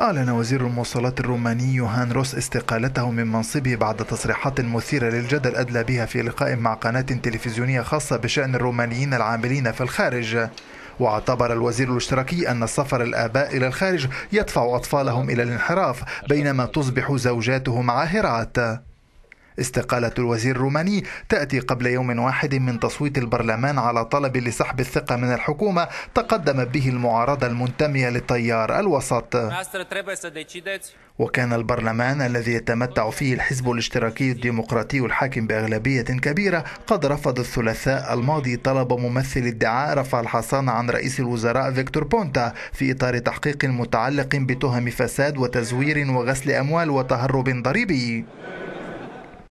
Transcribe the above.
أعلن وزير المواصلات الروماني يوهان روس استقالته من منصبه بعد تصريحات مثيرة للجدل أدلى بها في لقاء مع قناة تلفزيونية خاصة بشأن الرومانيين العاملين في الخارج. واعتبر الوزير الاشتراكي أن سفر الآباء إلى الخارج يدفع أطفالهم إلى الانحراف بينما تصبح زوجاتهم عاهرات استقالة الوزير الروماني تأتي قبل يوم واحد من تصويت البرلمان على طلب لسحب الثقة من الحكومة تقدم به المعارضة المنتمية للتيار الوسط. وكان البرلمان الذي يتمتع فيه الحزب الاشتراكي الديمقراطي الحاكم بأغلبية كبيرة قد رفض الثلاثاء الماضي طلب ممثل ادعاء رفع الحصانة عن رئيس الوزراء فيكتور بونتا في إطار تحقيق متعلق بتهم فساد وتزوير وغسل أموال وتهرب ضريبي.